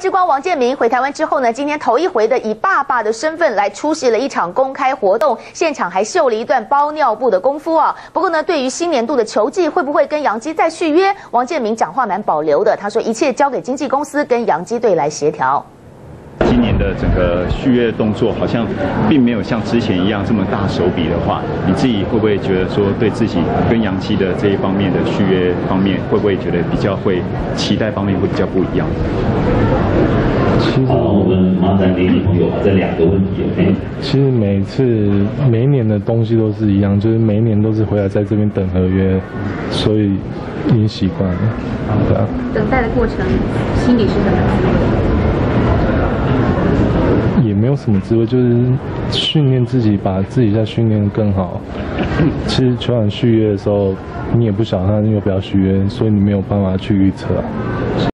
之光王建民回台湾之后呢，今天头一回的以爸爸的身份来出席了一场公开活动，现场还秀了一段包尿布的功夫啊。不过呢，对于新年度的球季会不会跟杨基再续约，王建民讲话蛮保留的。他说一切交给经纪公司跟杨基队来协调。今年的整个续约动作好像并没有像之前一样这么大手笔的话，你自己会不会觉得说对自己跟杨基的这一方面的续约方面，会不会觉得比较会期待方面会比较不一样？其实我们麻烦给女朋友把这两个问题，OK？其实每次每一年的东西都是一样，就是每一年都是回来在这边等合约，所以已经习惯了，对啊。等待的过程，心里是什么滋味？也没有什么滋味，就是训练自己，把自己再训练更好。其实球场续约的时候，你也不晓得他要不要续约，所以你没有办法去预测。